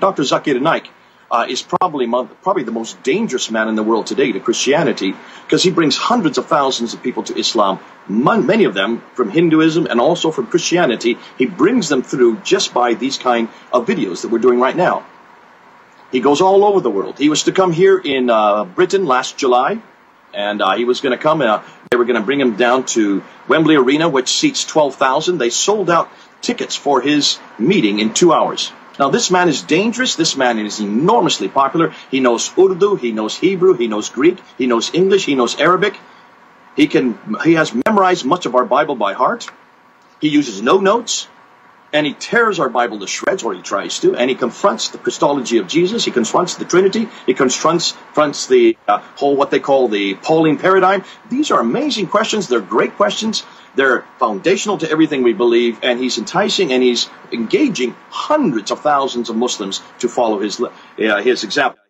Dr. Zakir Naik uh, is probably probably the most dangerous man in the world today to Christianity because he brings hundreds of thousands of people to Islam, many of them from Hinduism and also from Christianity. He brings them through just by these kind of videos that we're doing right now. He goes all over the world. He was to come here in uh, Britain last July, and uh, he was going to come. Uh, they were going to bring him down to Wembley Arena, which seats 12,000. They sold out tickets for his meeting in two hours. Now, this man is dangerous. This man is enormously popular. He knows Urdu, he knows Hebrew, he knows Greek, he knows English, he knows Arabic. He can he has memorized much of our Bible by heart. He uses no notes, and he tears our Bible to shreds, or he tries to, and he confronts the Christology of Jesus. He confronts the Trinity. He confronts, confronts the uh, whole what they call the Pauline paradigm. These are amazing questions. They're great questions. They're foundational to everything we believe, and he's enticing and he's engaging hundreds of thousands of Muslims to follow his uh, his example.